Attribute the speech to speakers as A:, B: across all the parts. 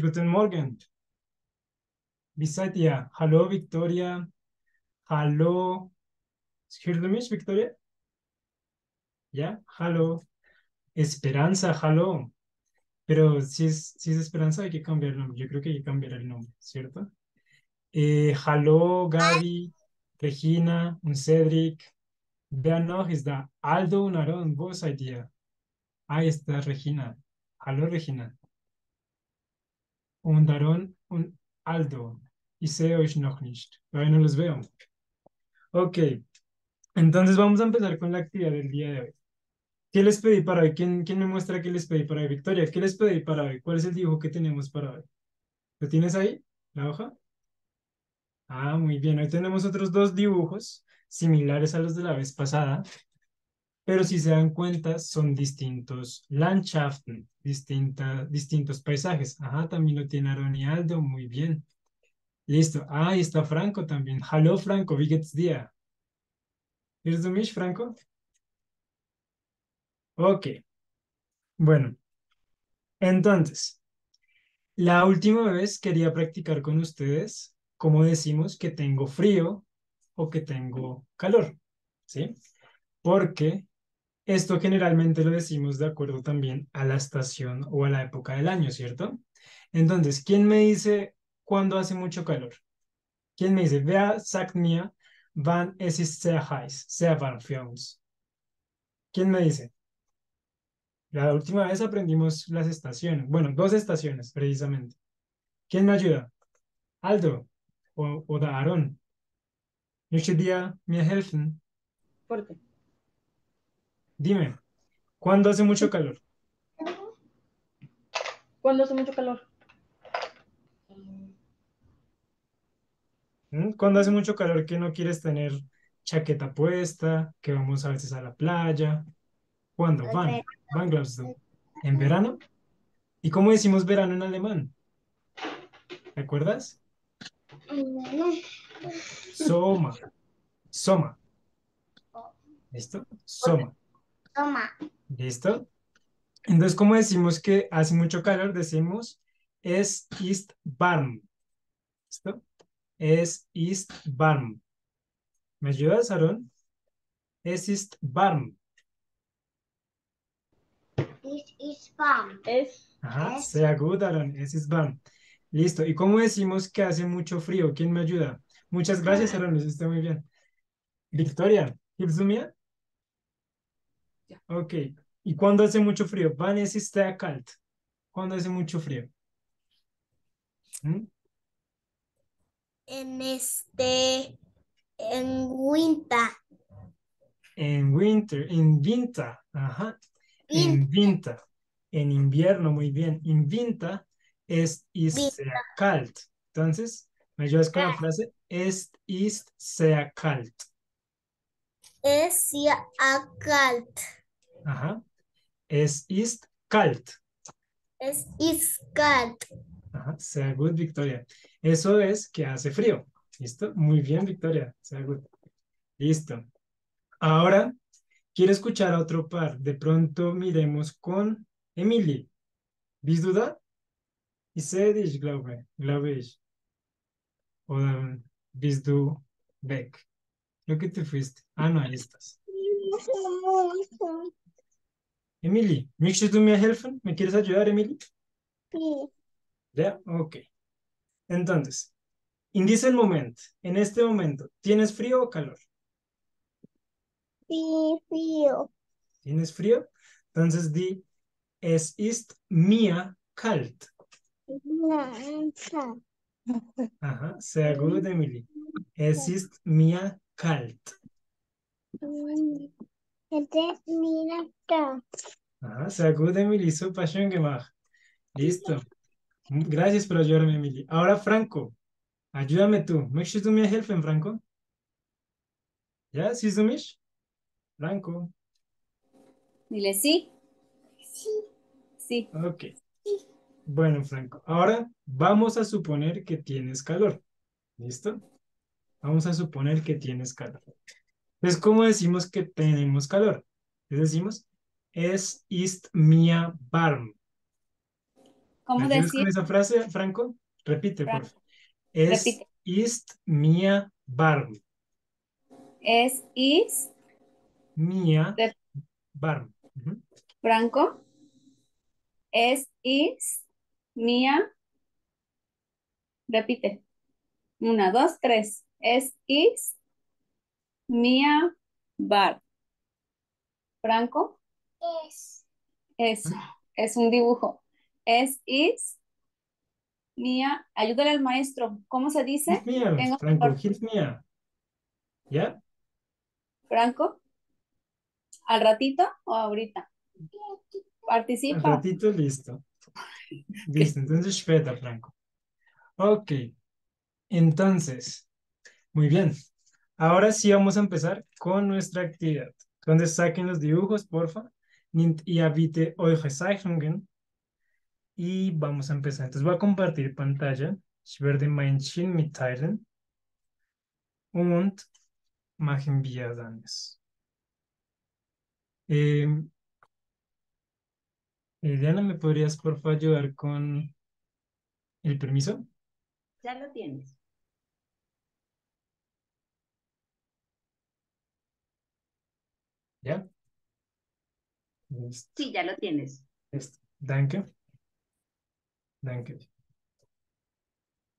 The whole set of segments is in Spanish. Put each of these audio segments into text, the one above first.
A: guten Morgen. Wie seid Victoria. Hallo. ¿Hörst du Victoria? ¿Ya? Hallo. Esperanza, hallo. Pero si es, si es Esperanza hay que cambiar el nombre. Yo creo que hay que cambiar el nombre, ¿cierto? Eh, Gaby, Regina, un Cedric. Wer noch ist da? Aldo und Aaron, wo seid ihr? Ahí está Regina. Hallo, Regina. Und Aaron und Aldo. Ich sehe euch noch nicht. No los veo. Ok. Entonces vamos a empezar con la actividad del día de hoy. ¿Qué les pedí para hoy? ¿Quién, quién me muestra qué les pedí para hoy? Victoria, ¿qué les pedí para hoy? ¿Cuál es el dibujo que tenemos para hoy? ¿Lo tienes ahí? ¿La hoja? Ah, muy bien. Hoy tenemos otros dos dibujos similares a los de la vez pasada, pero si se dan cuenta son distintos Landschaften, distinta, distintos paisajes. Ajá, también lo tiene Aaron y Aldo, muy bien. Listo. Ah, ahí está Franco también. Hallo Franco, wie geht's dir? ¿Hörst du mich, Franco? Ok. Bueno. Entonces, la última vez quería practicar con ustedes cómo decimos que tengo frío o que tengo calor, ¿sí? Porque esto generalmente lo decimos de acuerdo también a la estación o a la época del año, ¿cierto? Entonces, ¿quién me dice cuándo hace mucho calor? ¿Quién me dice, wer sagt mir, wann es ist sehr heiß, sehr warm? ¿Quién me dice? La última vez aprendimos las estaciones. Bueno, dos estaciones, precisamente. ¿Quién me ayuda? Aldo o, o Aaron. Möchte dir mir helfen?
B: Fuerte.
A: Dime, ¿cuándo hace mucho calor?
B: ¿Cuándo hace mucho calor?
A: ¿Mm? ¿Cuándo hace mucho calor que no quieres tener chaqueta puesta, que vamos a veces a la playa? ¿Cuándo? Van, van? ¿En verano? ¿Y cómo decimos verano en alemán? ¿Te acuerdas? Soma. Soma. ¿Listo? Soma.
C: Toma.
A: ¿Listo? Entonces, ¿cómo decimos que hace mucho calor? Decimos es ist warm. ¿Listo? Es ist warm. ¿Me ayudas, Aaron? Es ist warm.
C: This is warm.
B: Es
A: Ajá,
C: Es-
A: sehr gut, Aaron. Es ist warm. Listo. ¿Y cómo decimos que hace mucho frío? ¿Quién me ayuda? Muchas gracias, Aaron. Eso está muy bien. Victoria, ¿hilfst du mir?
B: Ya.
A: Ok. ¿Y cuándo hace mucho frío? Wann es ist sehr kalt? ¿Cuándo hace mucho frío? ¿Mm?
C: En este, en winter.
A: En winter, en winter, ajá, en winter, en invierno, muy bien. En winter es sehr kalt. Entonces, ¿me ayudas con la
C: Ah.
A: frase? Es ist sehr kalt.
C: Es sehr kalt.
A: Ajá. Es ist kalt.
C: Es ist kalt.
A: Ajá. Sehr gut, Victoria. Eso es que hace frío. ¿Listo? Muy bien, Victoria. Sehr gut. Listo. Ahora, quiero escuchar a otro par. De pronto miremos con Emily. ¿Bist du da? Ich sehe dich, glaube, glaube ich. Oder bist du weg? Creo que te fuiste. Ah, no, ahí estás. Emily, ¿möchtest du mir helfen? ¿Me quieres ayudar, Emily? ¿Ya? Ok. Entonces, en diesem Moment, en este momento, ¿tienes frío o calor?
C: frío.
A: ¿Tienes frío? Entonces di, es ist mir kalt. Ajá, sehr gut, Emily. Es ist mir kalt. Ajá, gut, Emily. Super schön gemacht. Listo. Gracias por ayudarme, Emily. Ahora, Franco, ayúdame tú. ¿Möchtest du mir helfen, Franco? ¿Ya? ¿Siehst du mich? Franco.
B: Dile sí. Sí.
A: Ok. Bueno, Franco, ahora vamos a suponer que tienes calor. ¿Listo? Vamos a suponer que tienes calor. Entonces, ¿cómo decimos que tenemos calor? Entonces decimos, es ist mir warm.
B: ¿Cómo
A: ¿Me ayudas con
B: decir?
A: esa frase, Franco? Repite, por favor. Es
B: repite.
A: ist mir warm.
B: Es is,
A: Mir
B: Rep-
A: warm. Ujú.
B: Franco. Es is, mía. Repite. Una, dos, tres. Es is, mía, bar. Franco.
C: Es.
B: Es, es un dibujo. Es is, mía. Ayúdale al maestro. ¿Cómo se dice? Tengo
A: Franco, hilf mir. ¿Ya?
B: Franco. ¿Al ratito o ahorita?
A: Al
B: Participa.
A: ratito, listo. Listo, entonces später, Franco. Ok. Entonces, muy bien. Ahora sí vamos a empezar con nuestra actividad. Entonces saquen los dibujos, porfa. Ihr bitte eure Zeichnungen. Y vamos a empezar. Entonces voy a compartir pantalla. Ich werde mein Schild mitteilen. Und machen wir dann es. Eh, Eliana, ¿me podrías por favor ayudar con el permiso?
D: Ya lo tienes.
A: ¿Ya? Listo.
D: Sí, ya lo tienes.
A: Listo. Danke. Danke.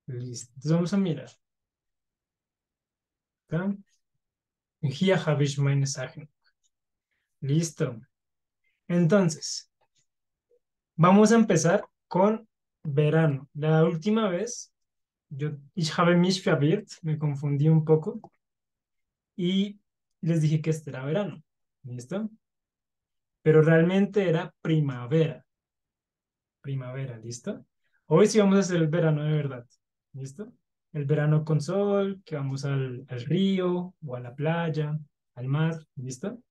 A: Listo. Entonces vamos a mirar. Acá. Hier habe ich meine Sachen. Listo. Entonces, vamos a empezar con verano. La última vez, yo, ich habe mich verwirrt, me confundí un poco y les dije que este era verano. ¿Listo? Pero realmente era primavera. Primavera, ¿listo? Hoy sí vamos a hacer el verano de verdad. ¿Listo? El verano con sol, que vamos al, río o a la playa, al mar, ¿listo?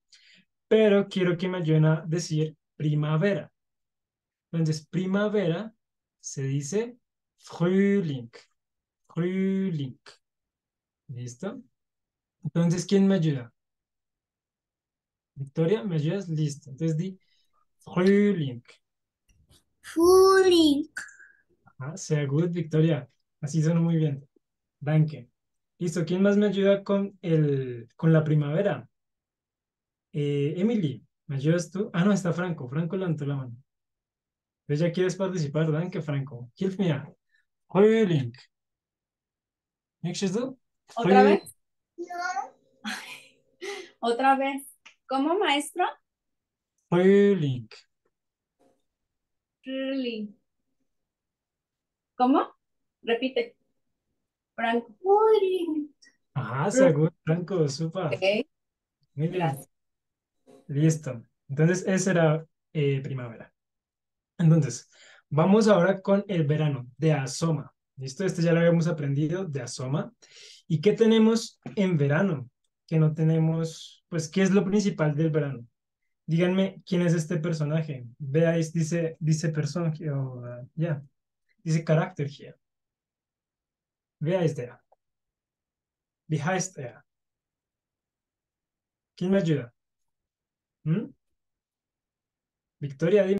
A: Pero quiero que me ayuden a decir primavera. Entonces, primavera se dice Frühling. Frühling. ¿Listo? Entonces, ¿quién me ayuda? Victoria, ¿me ayudas? Listo. Entonces di Frühling.
C: Frühling.
A: Ah, sehr gut, Victoria. Así suena muy bien. Danke. Listo, ¿quién más me ayuda con, el, con la primavera? Eh, Emily, ¿me ayudas tú? Ah, no, está Franco. Franco levantó la mano. Entonces ya quieres participar, danke, Franco. Hilf mir. Frühling. Möchtest du?
B: ¿Otra vez? Otra vez. ¿Cómo, maestro?
A: Frühling.
B: Frühling. ¿Cómo? Repite. Franco.
C: Frühling.
A: Ajá, gut, Franco, super.
B: Ok,
A: Muy bien.
B: gracias.
A: Listo. Entonces, esa era eh, primavera. Entonces, vamos ahora con el verano, de asoma. ¿Listo? Este ya lo habíamos aprendido, de asoma. ¿Y qué tenemos en verano? Que no tenemos, pues, ¿qué es lo principal del verano? Díganme quién es este personaje. Veáis, dice, dice personaje, o, uh, ya, dice carácter here. Veáis der. Wie heißt er? ¿Quién me ayuda? ¿Mm? Victoria, dime.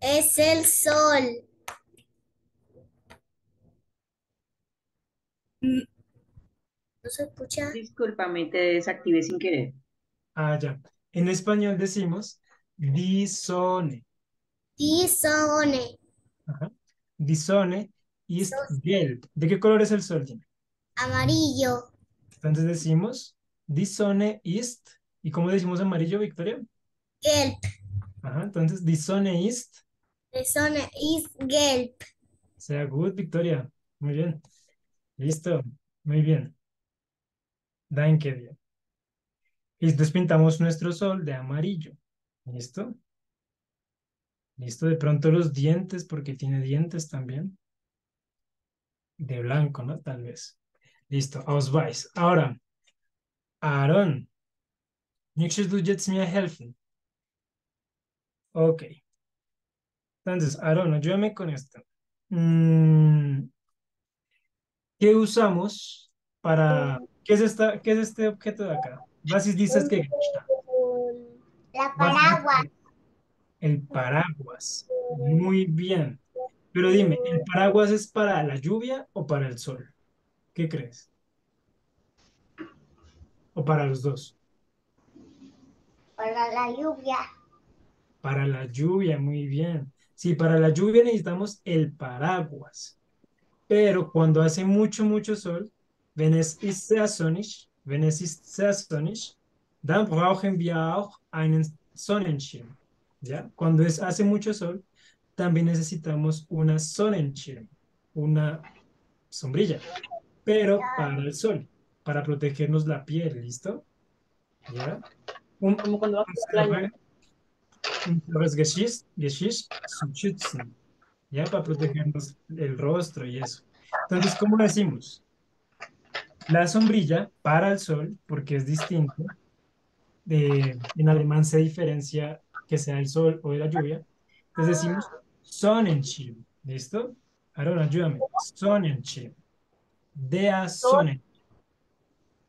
C: Es el sol. ¿No se escucha?
D: Discúlpame, te desactivé sin querer.
A: Ah, ya. En español decimos. Die Sonne. Ajá. Die Sonne ist gelb. ¿De qué color es el sol? Dime?
C: Amarillo.
A: Entonces decimos die Sonne ist. ¿Y cómo decimos amarillo, Victoria?
C: Gelb.
A: Ajá. Entonces die Sonne ist.
C: Die Sonne ist gelb.
A: Sea good, Victoria. Muy bien. Listo. Muy bien. Danke dir. Y entonces pintamos nuestro sol de amarillo. ¿Listo? Listo. De pronto los dientes, porque tiene dientes también. De blanco, ¿no? Tal vez. Listo. Ausweis. Ahora, Aaron. Möchtest du jetzt mir helfen? Ok. Entonces, Aaron, ayúdame con esto. Mm, ¿Qué usamos para... ¿Qué es, esta, ¿Qué es este objeto de acá? Was ist dieses Gegenstand?
C: La
A: vas a-
C: paraguas.
A: El paraguas. Muy bien. Pero dime, ¿el paraguas es para la lluvia o para el sol? ¿Qué crees? ¿O para los dos?
C: Para la lluvia.
A: Para la lluvia, muy bien. Sí, para la lluvia necesitamos el paraguas. Pero cuando hace mucho, mucho sol, wenn es ist sehr sonnig, wenn es ist sehr sonnig, dann brauchen wir auch einen Sonnenschirm. ¿Ya? Cuando es, hace mucho sol, también necesitamos una Sonnenschirm, una sombrilla, pero para el sol, para protegernos la piel, ¿listo? ¿Ya? Un,
B: Como cuando vas a la playa.
A: Unseres ¿ya? Para protegernos el rostro y eso. Entonces, ¿cómo lo decimos? La sombrilla para el sol, porque es distinto. De, en alemán se diferencia que sea el sol o de la lluvia. Entonces decimos Sonnenschirm. ¿Listo? Aaron, ayúdame. Sonnenschirm. Der Sonnen.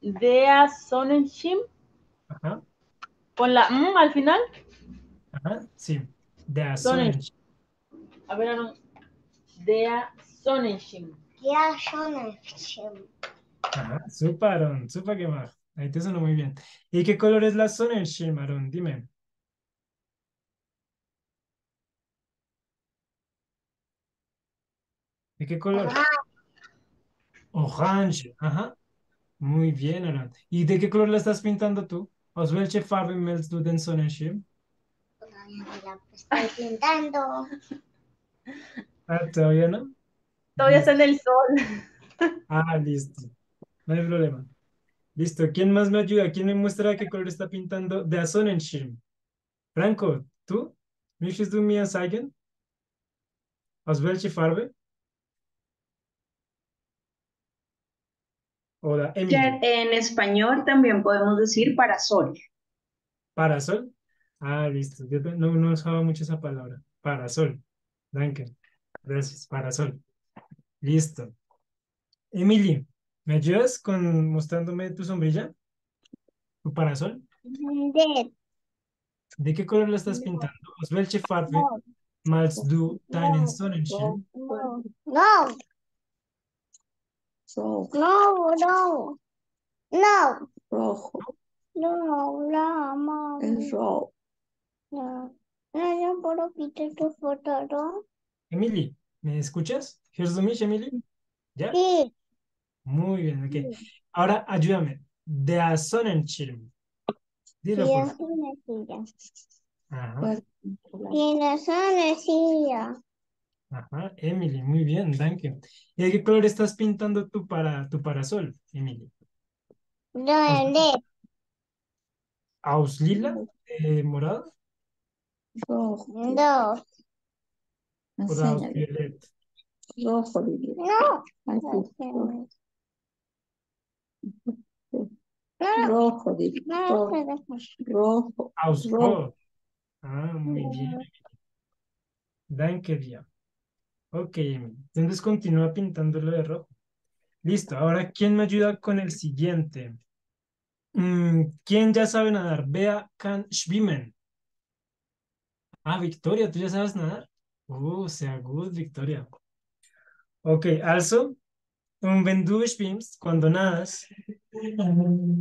B: Der Sonnenschirm
A: Ajá,
B: con la M al final.
A: ajá, sí.
B: Sonnen-
A: Sonnenschirm.
B: A ver, Aaron. Der Sonnenschirm.
C: Ya son el chim.
A: Ajá, súper, Aaron, súper quemado. Ahí te sonó muy bien. ¿Y qué color es la Sonnenschirm, Aaron? Dime. ¿De qué color? Orange. Ajá. Muy bien, Aaron. ¿Y de qué color la estás pintando tú? ¿Aus welche Farbe du den Sonnenschirm?
C: No la estoy pintando.
A: Ah, ¿todavía no?
B: Todavía está en el sol.
A: Ah, listo. No hay problema. Listo. ¿Quién más me ayuda? ¿Quién me muestra qué color está pintando der Sonnenschirm? Franco, ¿tú? ¿Möchtest du mir zeigen? ¿Aus welche Farbe? Hola.
D: En español también podemos decir parasol.
A: ¿Parasol? Ah, listo. Yo no, no usaba mucho esa palabra. Parasol. Danke. Gracias. Parasol. Listo. Emily, ¿me ayudas con mostrándome tu sombrilla? ¿Tu parasol?
C: De
A: ¿De qué color la estás pintando? ¿Aus welche Farbe malst du deinen Sonnenschirm?
C: no, no, no, no, no,
B: Rojo.
C: no, no, mamá.
B: Es rojo.
C: No, puedo quitar tu.
A: Emily, ¿me escuchas? ¿Hörst du mich, Emily? ¿Ya?
C: Sí,
A: Muy bien, ok. Ahora ayúdame. Der Sonnenschirm. Dilo, por favor. Ajá,
C: Tiene una silla.
A: ajá. Emily, muy bien, danke. ¿Y de qué color estás pintando tú para tu parasol, Emily?
C: ¿Dónde?
A: ¿Aus lila? Eh, ¿morado?
B: Rojo.
C: No.
B: Así.
C: No,
B: Rojo, Lili.
C: no,
B: Rojo. Rojo.
A: Aus
B: Rojo.
A: rot. Ah, muy bien. Danke dir. Ok. Entonces continúa pintándolo de rojo. Listo. Ahora, ¿quién me ayuda con el siguiente? Mm, ¿quién ya sabe nadar? Bea kann schwimmen. Ah, Victoria, ¿tú ya sabes nadar? Oh, sehr gut, Victoria. Ok, also, um, wenn schwimmst, cuando nadas,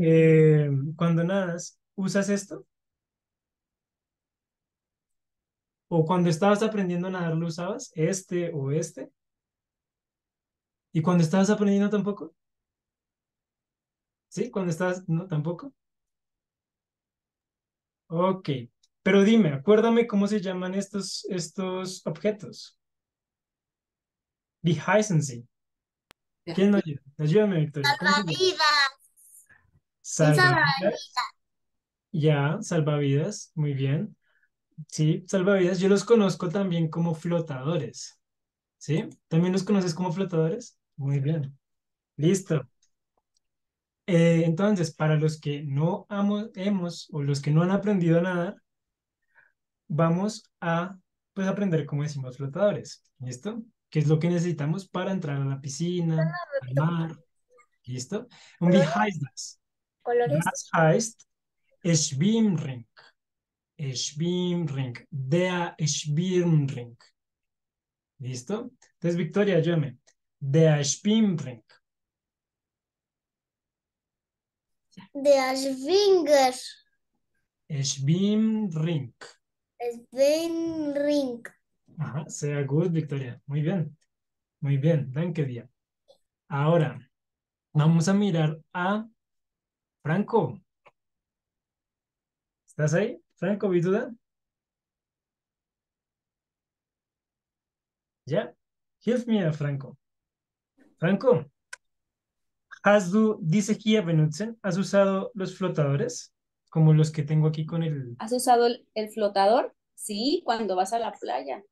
A: eh, cuando nadas, ¿usas esto? ¿O cuando estabas aprendiendo a nadar lo usabas? ¿Este o este? ¿Y cuando estabas aprendiendo tampoco? ¿Sí? ¿Cuando estabas? No, tampoco. Ok, pero dime, acuérdame cómo se llaman estos, estos objetos. Sie? ¿Quién me ayuda? Ayúdame, Victoria.
C: Salvavidas.
A: Salvavidas. Ya, salvavidas, muy bien. Sí, salvavidas. Yo los conozco también como flotadores. ¿Sí? ¿También los conoces como flotadores? Muy bien. Listo. Eh, entonces, para los que no amo- hemos o los que no han aprendido a nadar, vamos a pues aprender cómo decimos flotadores. ¿Listo? ¿Qué es lo que necesitamos para entrar a la piscina, al mar? ¿Listo? Und wie heißt das?
C: Colores.
A: Das heißt Schwimmring. Schwimmring. Der Schwimmring. ¿Listo? Entonces, Victoria, ayúdame. Der Schwimmring.
C: Der Schwinger.
A: Schwimmring.
C: Schwimmring.
A: Ajá, sea good, Victoria. Muy bien. Muy bien. Danke dir. Ahora, vamos a mirar a Franco. ¿Estás ahí? Franco, ¿vi duda? ¿Ya? Hilf mir, Franco. Franco, ¿has du diese hier benutzen? ¿Has usado los flotadores? Como los que tengo aquí con el...
B: ¿Has usado el, el flotador? Sí, cuando vas a la playa.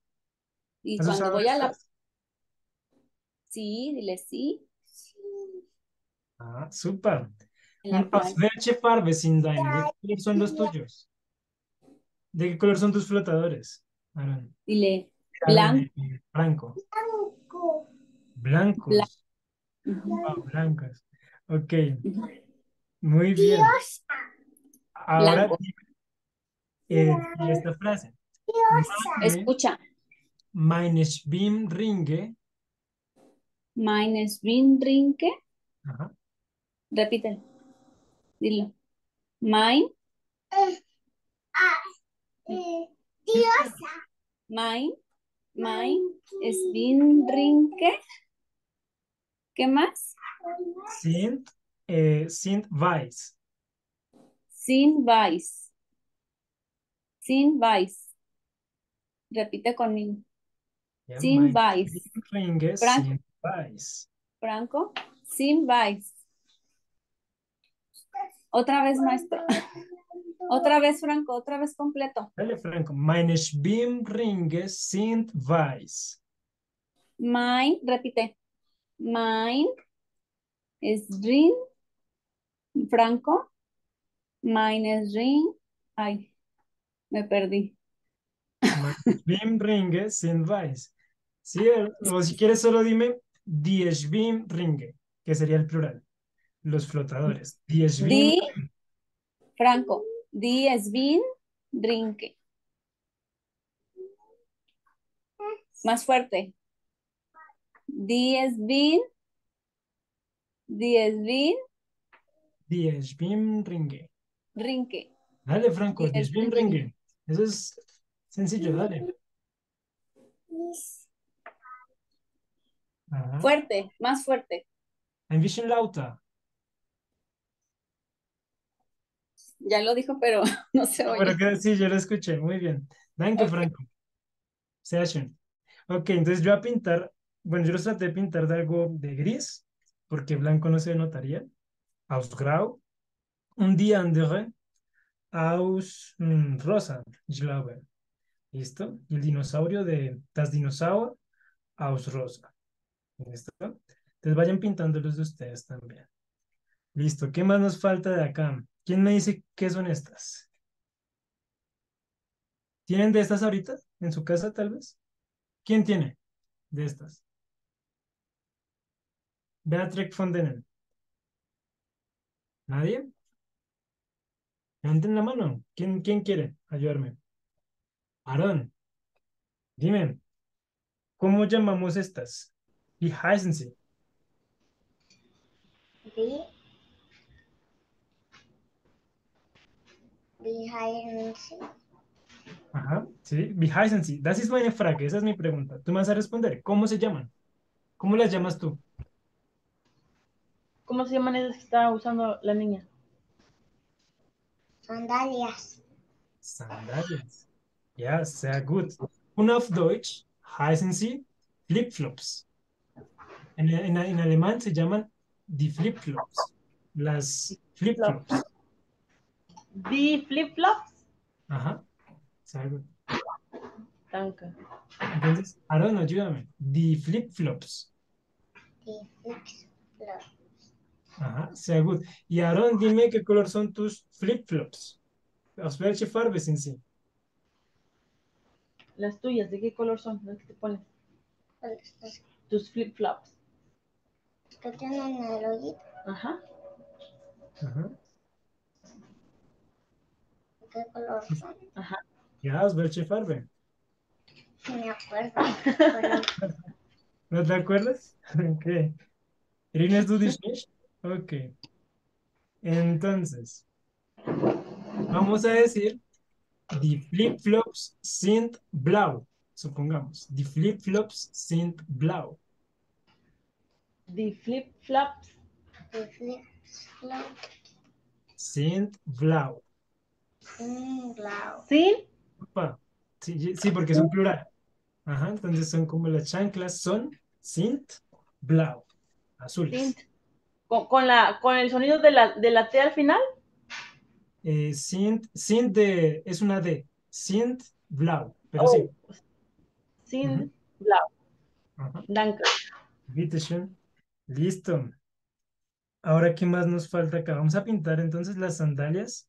B: Y
A: ¿Has
B: cuando
A: usado
B: voy a la... Sí, dile sí.
A: Ah, super.
B: En la
A: Und aus
B: playa.
A: welche Farbe sind deine? ¿De qué color son los tuyos? ¿De qué color son tus flotadores? Aaron.
B: Dile blanco.
C: Blanco.
A: Blancos.
B: Blanco.
A: Ah, blancos. Ok, muy bien.
C: Dios.
A: Ahora eh, y esta frase.
B: Escucha.
A: meine Schwimmringe.
B: Meine Schwimmringe.
A: Ajá.
B: Repítelo. Dilo. Mein,
C: Eh, Dios.
B: mein, mein Schwimmringe. ¿Qué más?
A: Sind, eh, sind weiß.
B: Sin weiß. Sin weiß. Repite conmigo. Sin.
A: Schwimmringe
B: Frank.
A: sind weiß.
B: Franco. Sin weiß. Otra vez, maestro. Otra vez, Franco. Otra vez completo.
A: Dale, Franco. Meine Schwimmringe sind weiß.
B: Mein, repite. Mein Ring. Franco. Mein Ring. Ay, me perdí.
A: Meine Schwimmringe sind weiß. Sí, o si quieres solo dime die Schwimmringe, que sería el plural. Los flotadores. Die Schwimm
B: Die, Franco. Die Svin Drinke. Más fuerte. Die Svin. Die Svin
A: die Schwimmringe.
B: Rinke.
A: Dale, Franco,
B: Die
A: die Schwimmringe. Eso es sencillo, dale. Ajá.
B: Fuerte, más fuerte.
A: Ein bisschen lauter.
B: Ya lo dijo, pero no se oye.
A: Pero que sí, yo lo escuché. Muy bien. Danke,
B: Ok.
A: Franco. Sehr schön. Ok, entonces yo voy a pintar, bueno, yo los traté de pintar de algo de gris, porque blanco no se notaría. Aus grau. Und die andere aus mm, rosa, ich glaube. ¿Listo? Y el dinosaurio de Das Dinosaur aus rosa. ¿Listo? Entonces vayan pintando los de ustedes también. Listo. ¿Qué más nos falta de acá? ¿Quién me dice qué son estas? ¿Tienen de estas ahorita? ¿En su casa tal vez? ¿Quién tiene de estas? Beatrix von denen. ¿Nadie? Levanten la mano. ¿Quién, quién quiere ayudarme? Aarón. Dime, ¿cómo llamamos estas? Wie heißen?
C: Wie? Wie heißen Sie?
A: Ajá, sí. Wie heißen sie? Das ist meine Frage. Esa es mi pregunta. Tú me vas a responder. ¿Cómo se llaman? ¿Cómo las llamas tú?
E: ¿Cómo se llaman esas que está usando la niña?
C: Sandalias.
A: Sandalias. Ja, sehr gut. Und auf Deutsch heißen sie Flipflops. En, en, en alemán se llaman die Flipflops. Las Flipflops.
E: Die Flip-Flops.
A: Ajá. Sehr gut.
E: Danke.
A: Entonces, Aaron, ayúdame. Die Flipflops.
C: Die Flipflops.
A: Ajá, sehr gut. Y Aaron, dime qué color son tus flip-flops. Aus welche Farbe sind sie?
E: Las tuyas, ¿de qué color son las que te pones? Tus flip-flops.
C: que tienen el hoyito.
E: Ajá.
A: Ajá.
C: qué color son.
A: Ja, aus welche Farbe?
C: No me acuerdo. Pero
A: ¿No te acuerdas? Ok. Erinnerst du dich nicht? Ok. Entonces, vamos a decir, die Flipflops sind blau. Supongamos, die Flipflops sind blau.
E: The flip flops
C: the flip flop
A: Sind blau.
C: in blau.
A: Opa. Sí, sí, porque es un plural. Ajá, entonces son como las chanclas, son sind blau. Azules.
E: Sint. Con, con la, con el sonido de la, de la T al final.
A: Eh, de, es una D. Sind blau. Pero
E: Oh,
A: sí.
E: Sin
A: Ujú.
E: blau.
A: Ajá.
E: Danke.
A: Bitteschön. Listo. Ahora, ¿qué más nos falta acá? Vamos a pintar entonces las sandalias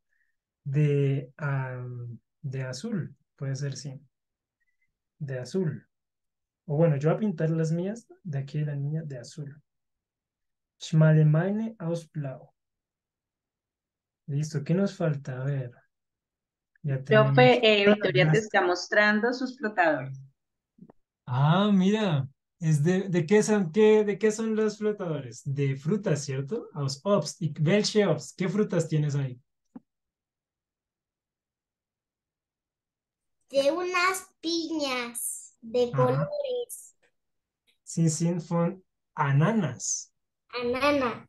A: de, de azul. Puede ser, sí. De azul. O bueno, yo voy a pintar las mías de aquí de la niña de azul. Ich male meine aus blau. Listo. ¿Qué nos falta? A ver. Ya tenemos.
D: Profe, eh, Victoria te está mostrando sus flotadores.
A: Ah, mira, es de, ¿de qué son, qué, de qué son los flotadores? De frutas, ¿cierto? Aus Obst. ¿Y welche Obst? ¿Qué frutas tienes ahí?
C: De unas piñas de
A: Ajá.
C: colores.
A: Sie sind von Ananas.
C: Anana.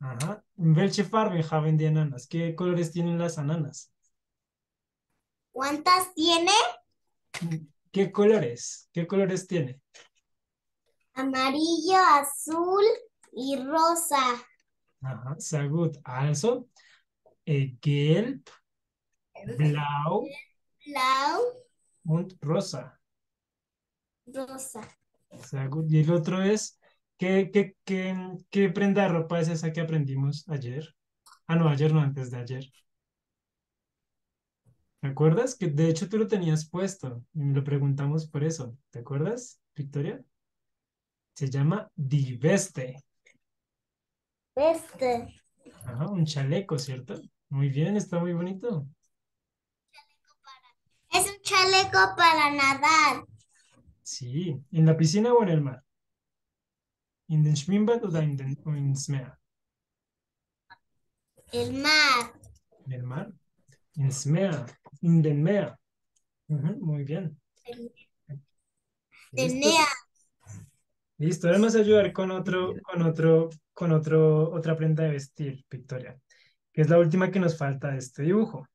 A: Ajá. Welche Farben haben die Ananas? ¿Qué colores tienen las ananas?
C: ¿Cuántas tiene?
A: ¿Qué colores? ¿Qué colores tiene?
C: Amarillo, azul y rosa.
A: Ajá. Sehr gut. Also, äh, gelb, blau
C: Blau,
A: und rosa.
C: rosa.
A: Sehr gut. Y el otro es, ¿qué, qué, qué, qué prenda de ropa es esa que aprendimos ayer? Ah, no, ayer no, antes de ayer. ¿Te acuerdas? Que de hecho tú lo tenías puesto y me lo preguntamos por eso. ¿Te acuerdas, Victoria? Se llama diveste.
C: Este.
A: Ajá, un chaleco, ¿cierto? Muy bien, está muy bonito.
C: Es un chaleco para nadar.
A: Sí, ¿en la piscina o en el mar? ¿En den Schwimmbad o en den ins Meer?
C: El mar.
A: ¿En el mar? Ins Meer, in den Meer. Muy bien. Listo.
C: Tenía.
A: Listo, ahora vamos a ayudar con otro, con otro, con otro, otra prenda de vestir, Victoria, que es la última que nos falta de este dibujo.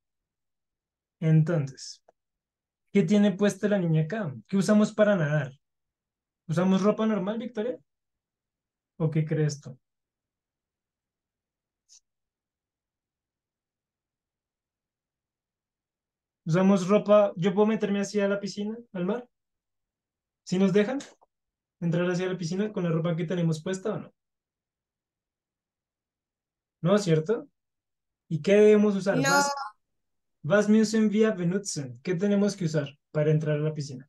A: Entonces, ¿qué tiene puesta la niña acá? ¿Qué usamos para nadar? ¿Usamos ropa normal, Victoria? ¿O qué crees tú? ¿Usamos ropa? ¿Yo puedo meterme así a la piscina, al mar? ¿Sí nos dejan entrar hacia la piscina con la ropa que tenemos puesta o no? ¿No, cierto? ¿Y qué debemos usar?
C: No.
A: Was, was müssen benutzen? ¿Qué tenemos que usar para entrar a la piscina?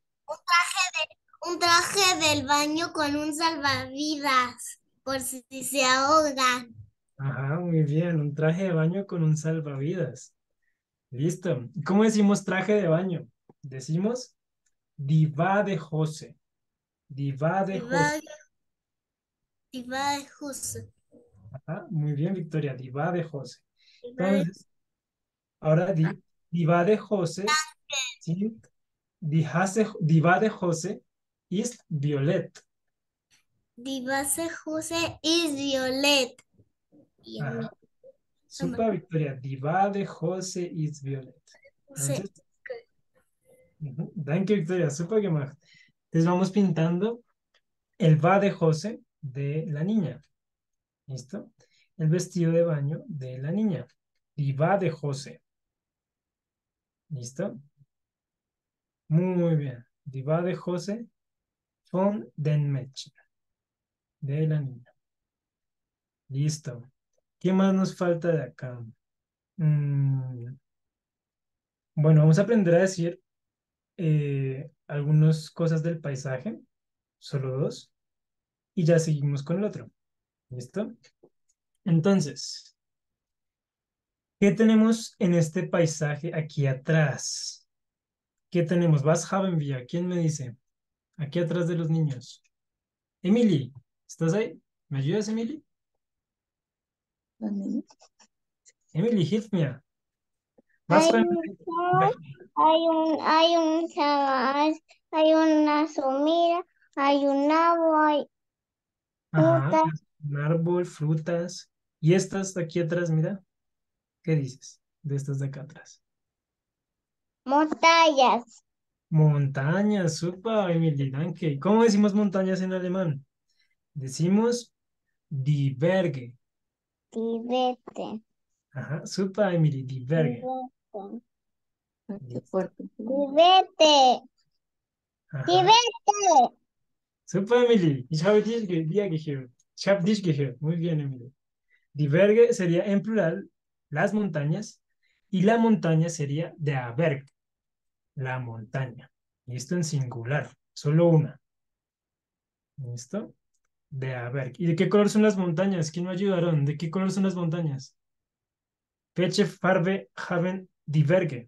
C: Un traje del baño con un salvavidas. Por si se ahogan.
A: Ajá, muy bien, un traje de baño con un salvavidas. Listo. ¿Y ¿Cómo decimos traje de baño? Decimos diva de José. Diva de
C: Y va,
A: José.
C: y va de justo.
A: Ajá, muy bien, Victoria, diva de José.
C: De-
A: Entonces, ahora di, diva de José, sí, diva de José ist violett.
C: Die base José is violet. Y el.
A: Super, Victoria, diva de José ist violett.
C: José.
A: Entonces, ujú, danke, Victoria, super gemacht. Entonces vamos pintando el va de José de la niña. ¿Listo? El vestido de baño de la niña. Die va de José. ¿Listo? Muy, bien. Die va de José von den Mädchen. De la niña. Listo. ¿Qué más nos falta de acá? Mm, Bueno, vamos a aprender a decir eh, algunas cosas del paisaje, solo dos, y ya seguimos con el otro. ¿Listo? Entonces, ¿Qué tenemos en este paisaje aquí atrás? ¿Qué tenemos? Vas Havenvia, ¿quién me dice? Aquí atrás de los niños. Emily, ¿estás ahí? ¿Me ayudas, Emily? Emily, hit me. Vas
C: Hay un, hay un, hay hay una somira, hay un
A: Ajá,
C: frutas.
A: un árbol, frutas. ¿Y estas de aquí atrás, mira? ¿Qué dices de estas de acá atrás?
C: montañas,
A: Montañas, super, Emily, danke. ¿Cómo decimos montañas en alemán? Decimos die Berge.
C: divete,
A: Ajá, super, Emily,
C: divete, divete,
A: Ajá.
C: divete.
A: Super, Emily. Ich habe dich dir gehört. Ich habe dich gehört. Muy bien, Emily. Die Berge sería en plural las montañas y la montaña sería der Berg, la montaña. Y esto en singular, solo una. ¿Listo? Der Berg. ¿Y de qué color son las montañas? ¿Quién me ayudaron? ¿De qué color son las montañas? Welche Farbe haben die Berge?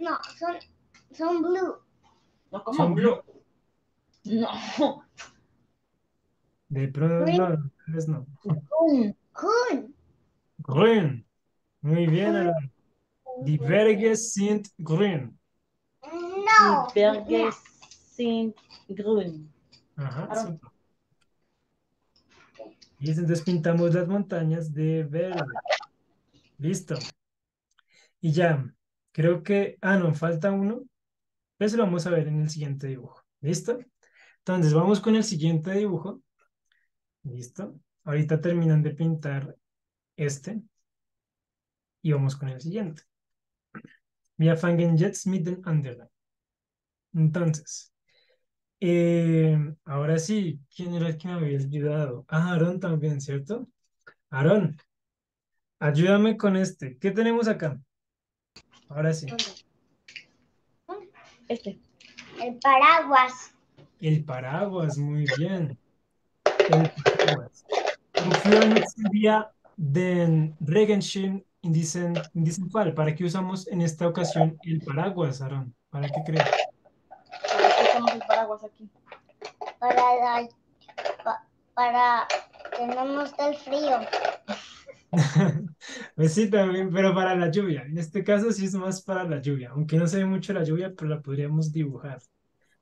C: No, son, son blue.
E: No como
A: Son
E: blue.
A: blue.
E: No.
A: De pronto,
C: Green.
A: no, tal vez no.
C: Grün. Grün.
A: Grün. Muy bien, Aaron. Die Berge sind grün.
C: No.
E: Die Berge sind grün.
A: Ajá, super. Y entonces pintamos las montañas de verde. Listo. Y ya, creo que, ah, no, falta uno. Eso lo vamos a ver en el siguiente dibujo. ¿Listo? Entonces, vamos con el siguiente dibujo. ¿Listo? Ahorita terminan de pintar este. Y vamos con el siguiente. Wir fangen jetzt mit den anderen. Entonces, eh, ahora sí, ¿quién era el que me había ayudado? Ah, Aarón también, ¿cierto? Aarón, ayúdame con este. ¿Qué tenemos acá? Ahora sí,
E: Este.
C: El paraguas.
A: el paraguas, muy bien. El paraguas. Nutzen wir den Regenschirm in diesem Fall? ¿Para qué usamos en esta ocasión el paraguas, Aarón? ¿Para qué crees?
E: ¿Para qué usamos el paraguas aquí?
C: Para la, pa- para que no nos dé el frío.
A: Pues sí, también, pero para la lluvia. En este caso sí es más para la lluvia, aunque no se ve mucho la lluvia, pero la podríamos dibujar.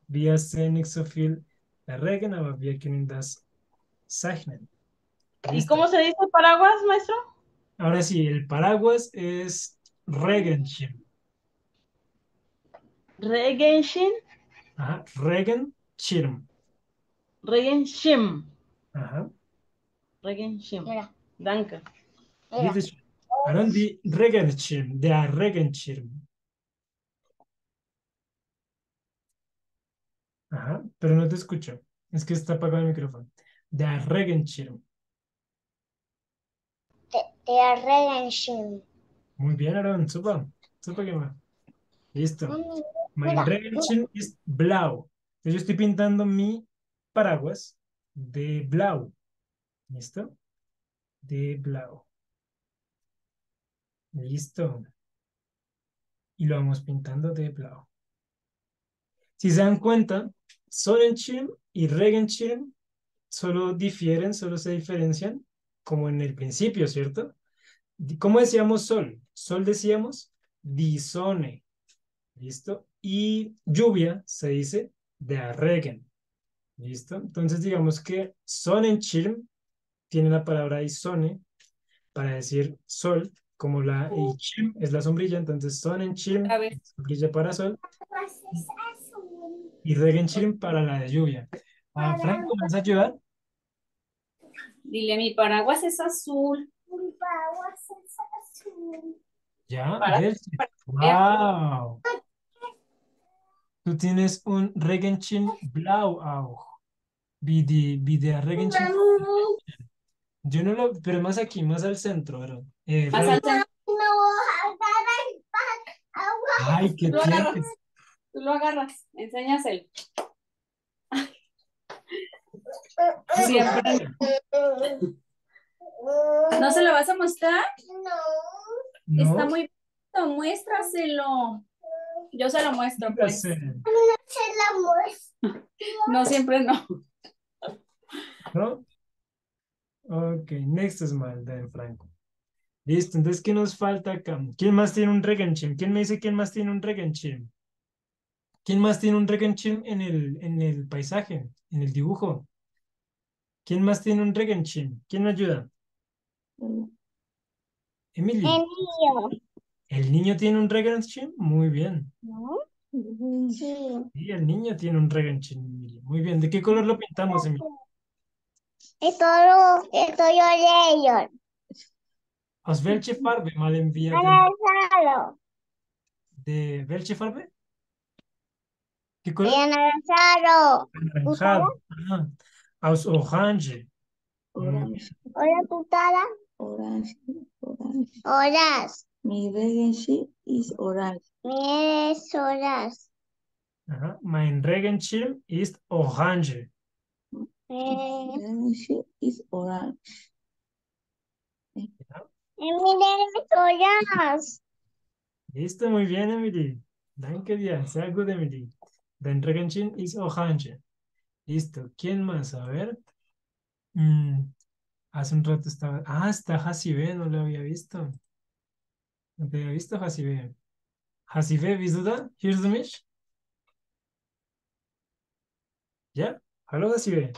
A: Wir sehen nicht so viel Regen, aber wir können das zeichnen.
E: ¿Y cómo se dice paraguas, maestro?
A: Ahora sí, el paraguas es Regenschirm.
E: Regenschirm.
A: Ajá, Regenschirm.
E: Regenschirm.
A: Ajá.
E: Regenschirm.
C: Mira,
E: Danke.
C: mira.
A: Bitte schön. Aaron, die Regenschirm, der Regenschirm. Ajá, pero no te escucho. Es que está apagado el micrófono. Der Regenschirm.
C: Te arreglan.
A: Muy bien, Aaron, super. Super gemacht. Listo.
C: Mira,
A: Regenschirm ist blau. Entonces, Yo estoy pintando mi paraguas de blau. ¿Listo? De blau. Listo. Y lo vamos pintando de blau. Si se dan cuenta, Sonnenschirm y Regenschirm solo difieren, solo se diferencian, como en el principio, ¿cierto? ¿Cómo decíamos sol? Sol decíamos die Sonne. ¿Listo? Y lluvia se dice der Regen. ¿Listo? Entonces digamos que Sonnenschirm tiene la palabra ahí Sonne para decir sol, como la y Schirm es la sombrilla, entonces Sonnenschirm, sombrilla para sol, y Regenschirm para la de lluvia. Ah, Franco, ¿me vas a ayudar?
B: Dile, mi paraguas es azul.
C: Mi paraguas es azul.
A: Ya,
B: Para-
A: ver. Wow. Tú tienes un Regenschirm blau auch. Wie die, wie der Regenschirm. Yo no lo, pero más aquí, más al centro, ¿verdad? Eh,
B: Más al centro,
C: No, agarra el pan. Agua.
A: Ay, qué
B: Lo
A: tierno.
B: agarras. tú lo agarras, enséñaselo. Siempre, ¿No se lo vas a mostrar?
A: No.
B: Está muy bonito, muéstraselo. Yo se lo muestro, pues.
A: Hacer,
C: Se la muestro.
B: No, siempre no.
A: ¿No? Ok, next smile, then Franco. Listo, entonces, ¿qué nos falta acá? ¿Quién más tiene un Regenschirm? ¿Quién me dice quién más tiene un Regenschirm? ¿Quién más tiene un Regenschirm en el, en el paisaje, en el dibujo? ¿Quién más tiene un Regenschirm? ¿Quién me ayuda? Emily.
C: El niño.
A: ¿El niño tiene un Regenschirm? Muy bien.
C: Sí.
A: Sí, el niño tiene un Regenschirm. Muy bien. ¿De qué color lo pintamos, Emily?
C: Esto lo, esto yo leyo.
A: Aus welche Farbe malen wir den
C: Anaranjado.
A: de welche Farbe? ¿Qué color?
C: Anaranjado.
A: Anaranjado. Ajá. Aus Orange.
D: Orange.
C: Hola, tutada.
D: orange, orange.
C: Horas.
D: Mi Regenschirm is orange.
C: Mires horas.
A: Ajá. Mein Regenschirm ist orange.
C: Eh,
D: Regenschirm is orange.
C: mires horas.
A: Listo, muy bien, Emily. Danke dir. Sehr gut, Emily. Dein Regenschirm ist orange. Listo. ¿Quién más? A ver. Mm, hace un rato estaba. Ah, está Hasibe, no lo había visto. Visto, Hasibe. Hasibe, da? Hörst du mich? ¿Ya? Hallo, Hasibe.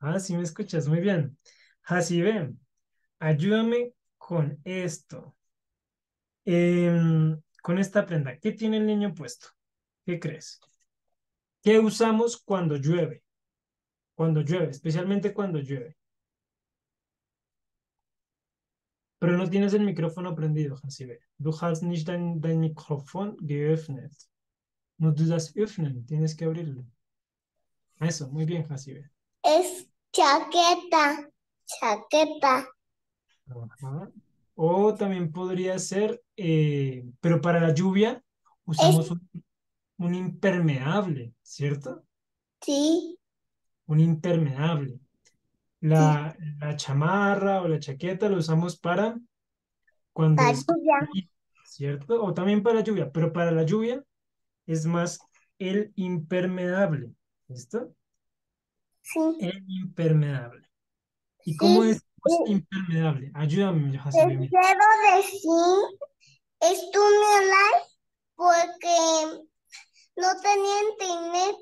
A: Ah, sí me escuchas. Muy bien. Hasibe, ayúdame con esto. Em, con esta prenda. ¿Qué tiene el niño puesto? ¿Qué crees? ¿Qué usamos cuando llueve? Cuando llueve, especialmente cuando llueve. Pero no tienes el micrófono prendido, Hasibe. Du hast nicht dein, dein Mikrofon geöffnet. No du das öffnen, tienes que abrirlo. Eso, muy bien, Hasibe.
C: Es chaqueta. Chaqueta.
A: Ajá. O también podría ser, eh, pero para la lluvia usamos un, un impermeable, ¿cierto?
C: Sí.
A: Un impermeable. La, la chamarra o la chaqueta lo usamos para cuando
C: La
A: es
C: lluvia.
A: ¿cierto? O también para la lluvia, pero para la lluvia es más el impermeable, ¿listo?
C: Sí.
A: El impermeable. ¿Y cómo
C: Sí,
A: es
C: sí.
A: impermeable? Ayúdame,
C: quiero decir, estudiar porque no tenía internet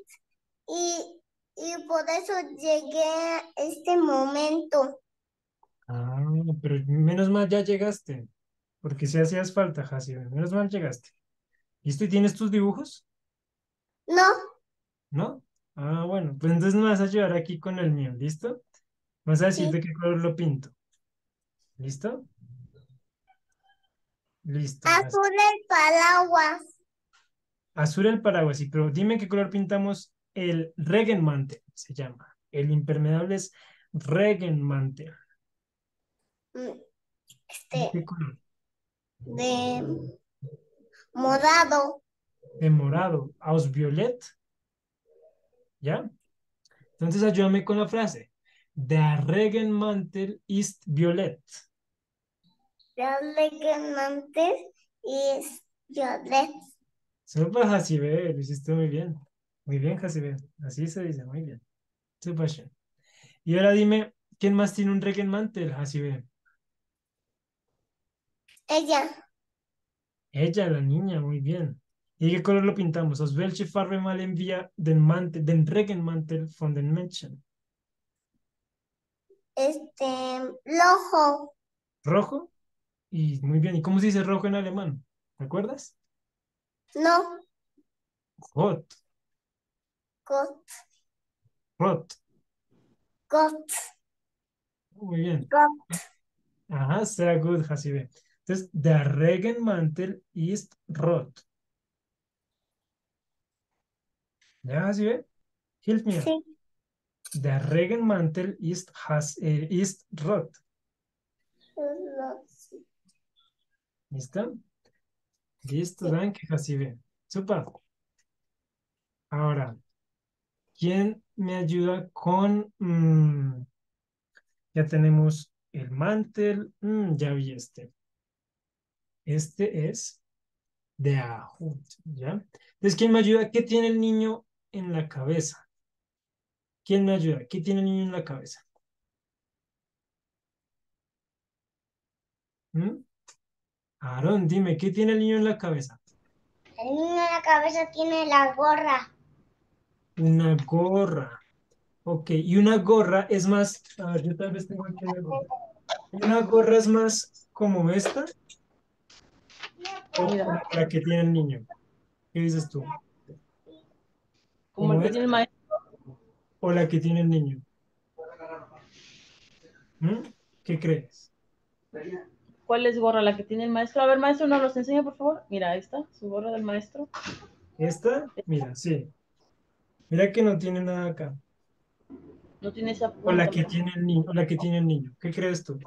C: y, y por eso llegué a este momento.
A: Ah, pero menos mal ya llegaste, porque si hacías falta, Hasibe, menos mal llegaste. ¿Listo? ¿Y tienes tus dibujos?
C: No,
A: ¿No? Ah, bueno, pues entonces me vas a ayudar aquí con el mío, ¿listo? Vas a decir
C: Sí.
A: de qué color lo pinto. ¿Listo? Listo.
C: Azul el paraguas.
A: Azul el paraguas, sí, pero dime qué color pintamos el Regenmantel, se llama. El impermeable es Regenmantel.
C: mm,
A: ¿De
C: Este,
A: qué color?
C: de morado.
A: De morado, aus violet. ¿Ya? Entonces ayúdame con la frase. Der Regenmantel ist violett.
C: El leguantes y violet.
A: Súper, Jacibe, lo hiciste muy bien. Muy bien, Jacibe. Así se dice, muy bien. Súper bien. Y ahora dime, ¿quién más tiene un Regenmantel, Jacibe?
C: Ella,
A: Ella, la niña, muy bien. ¿Y qué color lo pintamos? Aus welche Farbe malen wir den Mantel, den Regenmantel von den Mädchen?
C: este, rojo,
A: ¿Rojo? Y muy bien. ¿Y cómo se dice rojo en alemán? ¿Te acuerdas?
C: no,
A: Rot,
C: got,
A: rot.
C: got,
A: Muy bien.
C: got.
A: Ajá, sehr gut, Hasibe. Entonces, der Regenmantel ist rot. ¿Ya, Hasibe? Hilf mir.
C: Sí,
A: Der Regenmantel ist, has, eh, ist rot. ¿Listo? Listo, danke, Hasibe. Super. Ahora, ¿quién me ayuda con... mm, Ya tenemos el mantel. Mm, ya vi este. Este es de Hut, ¿ya? Entonces, ¿quién me ayuda? ¿Qué tiene el niño en la cabeza? ¿Quién me ayuda? ¿Qué tiene el niño en la cabeza? ¿Mm? Aarón, dime, ¿qué tiene el niño en la cabeza?
C: El niño en la cabeza tiene la gorra.
A: Una gorra. Ok, y una gorra es más, a ver, yo tal vez tengo aquí una gorra. ¿Una gorra es más como esta o la que tiene el niño? ¿Qué dices tú?
E: Como el
A: ¿Cómo
E: que tiene el maestro.
A: ¿O la que tiene el niño? ¿Mm? ¿Qué crees?
E: ¿Cuál es gorra? La que tiene el maestro. A ver, maestro, ¿nos los enseña, por favor? Mira, está, su gorra del maestro.
A: ¿Esta? Mira, sí. Mira que no tiene nada acá.
E: No tiene esa
A: O la
E: punta.
A: que tiene el niño, o la que tiene el niño. ¿Qué crees tú?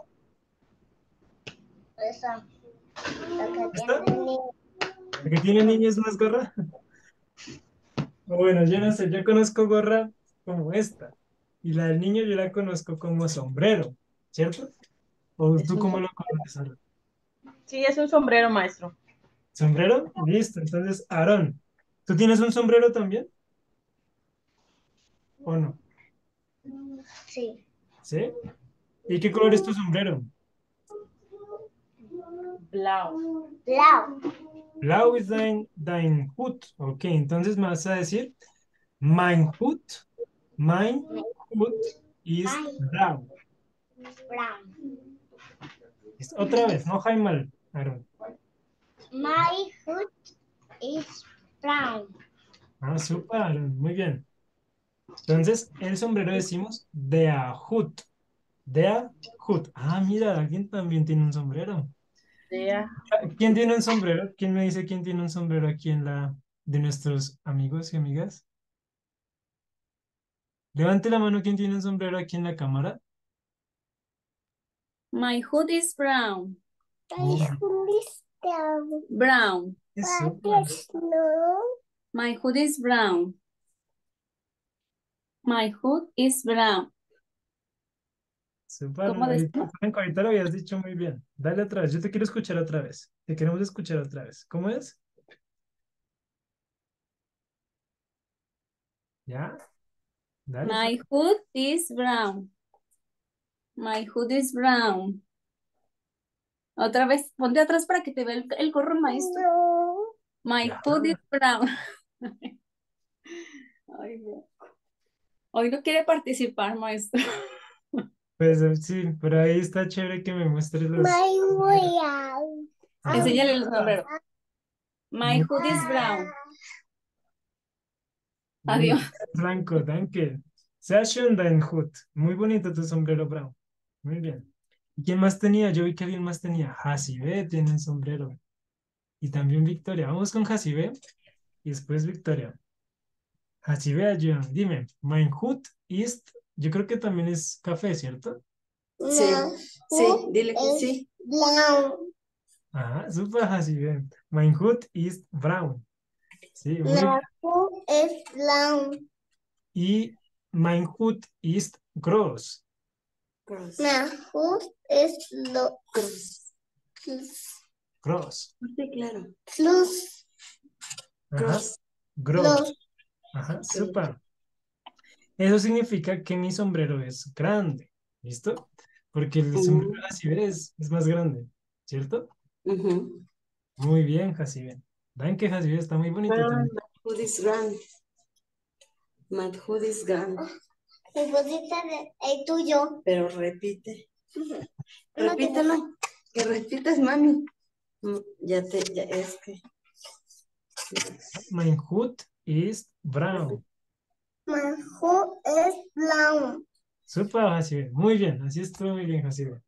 C: Esa. La que
A: ¿Esta?
C: tiene el niño.
A: ¿La que tiene el niño es más gorra? O Bueno, yo no sé, yo conozco gorra como esta. Y la del niño yo la conozco como sombrero, ¿cierto? ¿O
E: Es
A: tú cómo lo conoces?
E: Sí, es un sombrero, maestro.
A: ¿Sombrero? Listo. Entonces, Aarón, ¿tú tienes un sombrero también? ¿O no?
C: Sí.
A: ¿Sí? ¿Y qué color es tu sombrero?
E: Blau.
C: Blau.
A: Blau ist dein, dein Hut. Ok, entonces me vas a decir, mein Hut, mein Hut ist blau.
C: Brown.
A: Listo, Otra vez, no hay mal, Aaron.
C: My hood is brown.
A: Ah, super, Aaron, muy bien. Entonces, el sombrero decimos der Hut. Der Hut. Ah, mira, alguien también tiene un sombrero.
E: Sea.
A: ¿Quién tiene un sombrero? ¿Quién me dice quién tiene un sombrero aquí en la de nuestros amigos y amigas? Levante la mano quien tiene un sombrero aquí en la cámara.
B: My hood is brown.
A: Oh.
C: hood is brown.
B: Brown.
A: Eso.
B: My hood is brown. My hood is brown.
A: Super.
B: ¿Cómo
A: Ahorita, Franco, ahorita lo habías dicho muy bien. Dale otra vez. Yo te quiero escuchar otra vez. Te queremos escuchar otra vez. ¿Cómo es? ¿Ya? Dale.
B: My hood is brown. My hood is brown. Otra vez, ponte atrás para que te vea el, el gorro maestro.
C: No.
B: My
A: Ya.
B: hood is brown. Ay, no. Hoy no quiere participar, maestro.
A: Pues eh, sí, pero ahí está chévere que me muestres los.
C: My brown.
A: Ah,
B: Enséñale el sombrero. My hood is brown. Adiós.
A: bien, Franco, danke. Schön dein Hut. Muy bonito tu sombrero brown. Muy bien. ¿Y quién más tenía? Yo vi que alguien más tenía. Hasibe tiene un sombrero. Y también Victoria. Vamos con Hasibe y después Victoria. Hasibe, ayúdame. Dime, mein Hut ist, yo creo que también es café, ¿cierto?
F: Sí, sí, dile que
C: es
F: sí.
C: Brown.
A: Ajá, super Hasibe. Mein Hut ist braun. Sí, muy bien.
C: My hood is brown.
A: Y mein Hut ist groß.
F: Cross,
C: My hood is lo
F: cross.
A: Groß.
F: Sí, claro.
C: plus
A: Ajá,
F: Cross.
A: Ajá, super. Eso significa que mi sombrero es grande, ¿listo? Porque el sombrero de Hasibe es, es más grande, ¿cierto? Muy bien, Hasibe. Ven que Hasibe está muy bonito
F: Ah,
A: también.
F: my hood is grand. My hood is grand.
C: El tuyo.
F: Pero repite.
C: No te-
F: Repítelo. Que repites, mami. Mm, Ya te, ya es que.
C: My hood is brown.
A: Super, Hasibe. Muy bien, así estuvo muy bien, Hasibe.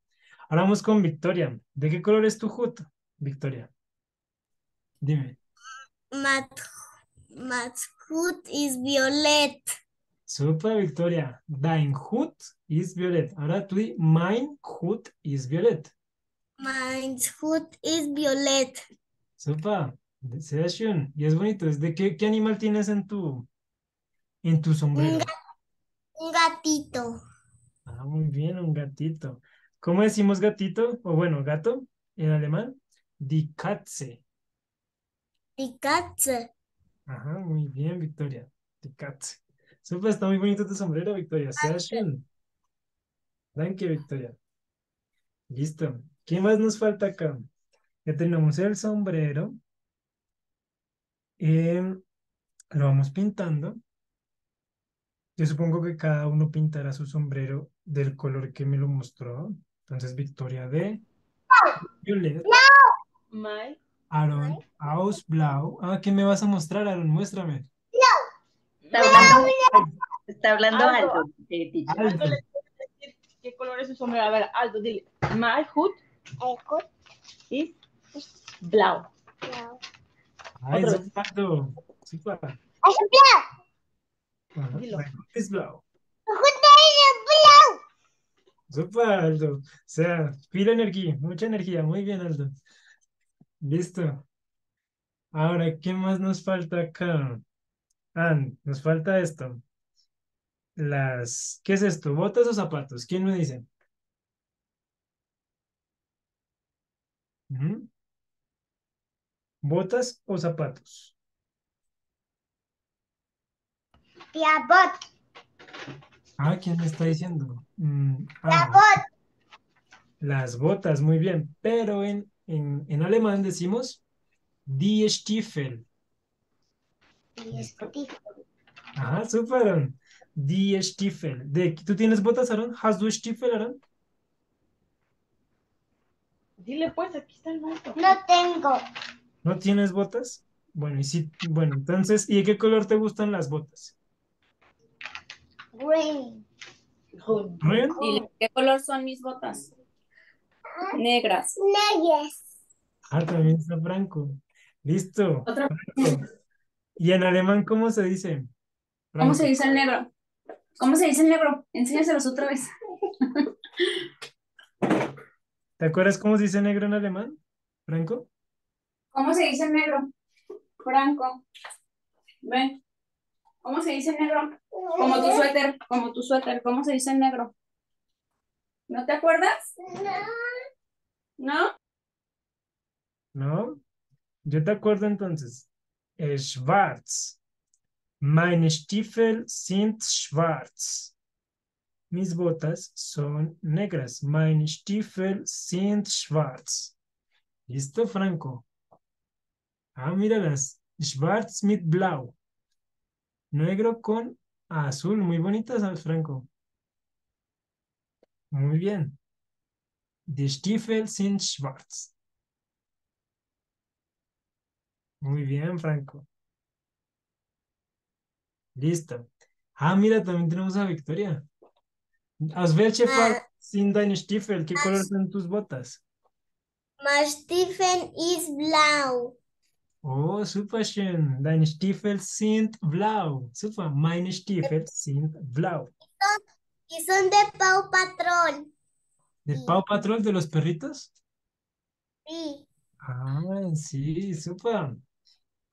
A: Ahora vamos con Victoria. ¿De qué color es tu Hut, Victoria? Dime.
C: My, my hood is violet.
A: Super, Victoria. Dein Hut ist violet. Ahora tú di, mein Hut ist violet.
C: My hood is violet.
A: Super. Schön. Y es bonito. ¿Es de qué, qué animal tienes en tu, en tu sombrero?
C: Un gatito.
A: Ah, Ah, muy bien, un gatito. ¿Cómo decimos gatito? O bueno, gato en alemán. Die Katze.
C: Die Katze.
A: Ajá, muy bien, Victoria. Die Katze. Súper, está muy bonito tu sombrero, Victoria. Sehr schön. Danke, Victoria. Listo. ¿Qué más nos falta acá? Ya tenemos el sombrero. Em, lo vamos pintando. Yo supongo que cada uno pintará su sombrero del color que me lo mostró. Entonces, Victoria de Violet,
E: My,
A: Aaron aus Blau. Ah, ¿qué me vas a mostrar, Aaron? Muéstrame.
D: Está hablando, está hablando
E: Aldo.
D: alto, eh.
A: Aldo.
E: Aldo, le ¿Qué color es su sombrero? A ver, Aldo, dile. My hood is blau.
A: Eso es. Super. Ajá,
E: Dilo.
A: bueno, es blau. Super, Aldo. O sea, pila energía, mucha energía. Muy bien, Aldo. Listo. Ahora, ¿qué más nos falta acá? Ah, nos falta esto. Las, ¿qué es esto? ¿Botas o zapatos? ¿Quién me dice? Ujú. ¿Botas o zapatos?
C: Der Bot.
A: Ah, ¿quién me está diciendo? Mm, ah, las botas, muy bien. Pero en, en, en alemán decimos die Stiefel.
C: Die Stiefel.
A: Ajá, súper. Aaron. Die Stiefel. De, ¿tú tienes botas, Aaron? ¿Hast du Stiefel, Aaron?
E: Dile pues, aquí está el manto.
C: No tengo.
A: ¿No tienes botas? Bueno, y sí, bueno, entonces, ¿y de qué color te gustan las botas?
C: Green.
A: ¿Green?
B: Dile, ¿qué color son mis botas? Negras.
C: Negras.
A: Ah, también está Franco. Listo.
B: Otra-
A: Franco. ¿Y en alemán cómo se dice?
B: ¿Cómo se dice el negro? ¿Cómo se dice el negro? Enséñaselos otra vez.
A: ¿Te acuerdas cómo se dice negro en alemán? Franco.
B: ¿Cómo se dice negro? Franco. Ven. ¿Cómo se dice negro? Como tu suéter, como tu suéter. ¿Cómo se dice negro? ¿No te acuerdas? ¿No?
A: ¿No? Yo te acuerdo entonces. Schwarz. Meine Stiefel sind schwarz. Mis botas son negras. Meine Stiefel sind schwarz. ¿Listo, Franco? Ah, míralas. Schwarz mit blau. Negro con azul. Muy bonitas, ¿sabes, Franco? Muy bien. Die Stiefel sind schwarz. Muy bien, Franco. Listo. Ah, mira, también tenemos a Victoria. Aus welche Farbe sind deine Stiefel? ¿Qué color son tus botas?
C: My Stiefel is blau.
A: Oh, super schön. Deine Stiefel sind blau. Super. Meine Stiefel sind blau.
C: Y son de Pau Patrol.
A: ¿De
C: Sí.
A: Pau Patrol de los perritos?
C: Sí.
A: Ah, sí, super.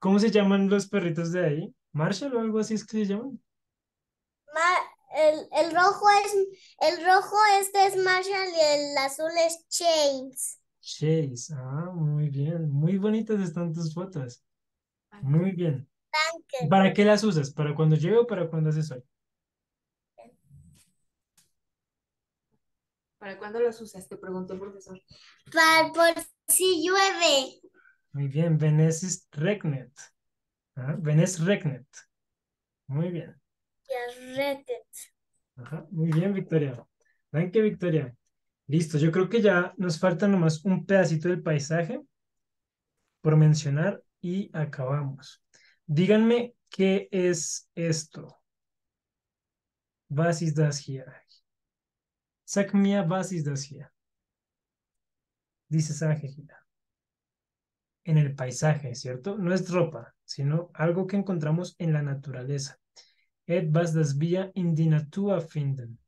A: ¿Cómo se llaman los perritos de ahí? ¿Marshall o algo así es que se llaman?
C: Ma- el, el rojo es el rojo este es Marshall y el azul es Chains.
A: Chase. Ah, muy bien. Muy bonitas están tus fotos. Muy bien. ¿Para qué las usas? ¿Para cuando llueve o para cuando hace sol?
G: ¿Para cuándo los usas? Te preguntó el profesor.
C: Para por si llueve.
A: Muy bien. Wenn es ist regnet. Ah, wenn es regnet. Muy bien.
C: Ya.
A: Ajá, Muy bien, Victoria. Danke, Victoria. Listo, yo creo que ya nos falta nomás un pedacito del paisaje por mencionar y acabamos. Díganme qué es esto. Was das hier? Sag mir, was ist das hier? Dice Sanje Gila. En el paisaje, ¿cierto? No es ropa, sino algo que encontramos en la naturaleza. Etwas, das wir in die finden.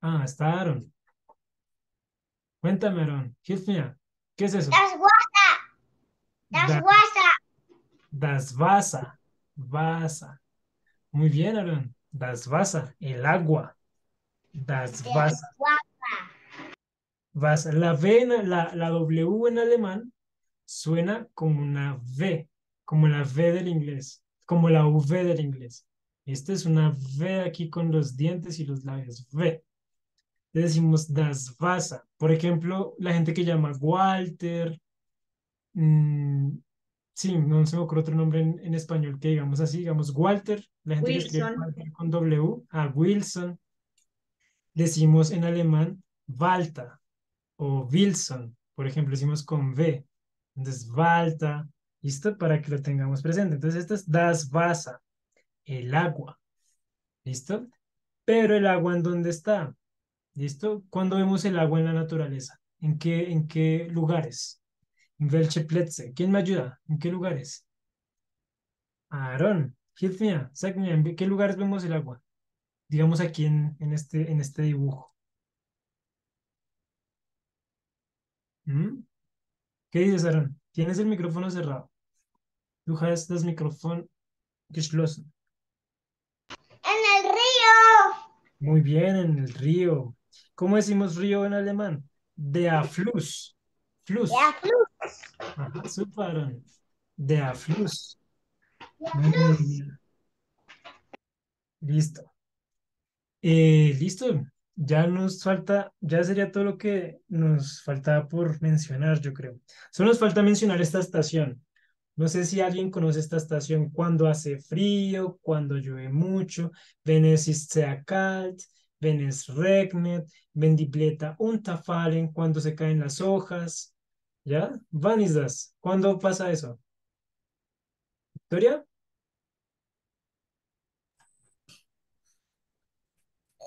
A: Ah, está Aaron. Cuéntame, Aaron. Hilf mir. ¿Qué es eso?
C: Das Wasser. Das
A: Da-
C: Wasser.
A: Das Wasser. Wasser. Muy bien, Aaron. Das Wasser. El agua. Das Wasser. Wasser. La V, en- la, la W en alemán suena como una V, como la V del inglés, como la V del inglés. Esta es una V aquí con los dientes y los labios. V. Le decimos das Wasser. Por ejemplo, la gente que llama Walter. mm, sí, no se me ocurre otro nombre en, en español que digamos así, digamos Walter. La gente que escribe
D: Wilson.
A: Walter con W. A Wilson. Decimos en alemán Walter o Wilson, por ejemplo, decimos con V. Entonces, Walter, ¿listo? Para que lo tengamos presente. Entonces, esto es das Wasser, el agua, ¿listo? Pero el agua, ¿en dónde está? ¿Listo? ¿Cuándo vemos el agua en la naturaleza? ¿En qué, en qué lugares? ¿En welche Plätze? ¿Quién me ayuda? ¿En qué lugares? Aaron, hilf mir, sag mir, ¿en qué lugares vemos el agua? Digamos aquí en, en este, en este dibujo. ¿Mm? ¿Qué dices, Aaron? Tienes el micrófono cerrado. Du hast das Mikrofon geschlossen.
C: En el río.
A: Muy bien, en el río. ¿Cómo decimos río en alemán? Der Fluss. Fluss.
C: De Fluss.
A: Ajá, super. Der Fluss. Listo. Eh, listo. Ya nos falta, ya sería todo lo que nos faltaba por mencionar, yo creo. Solo nos falta mencionar esta estación. No sé si alguien conoce esta estación cuando hace frío, cuando llueve mucho, wenn es ist sehr kalt, wenn es regnet, wenn die Blätter unterfallen, cuando se caen las hojas. ¿Ya? Wann ist das? ¿Cuándo pasa eso? ¿Victoria?